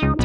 you.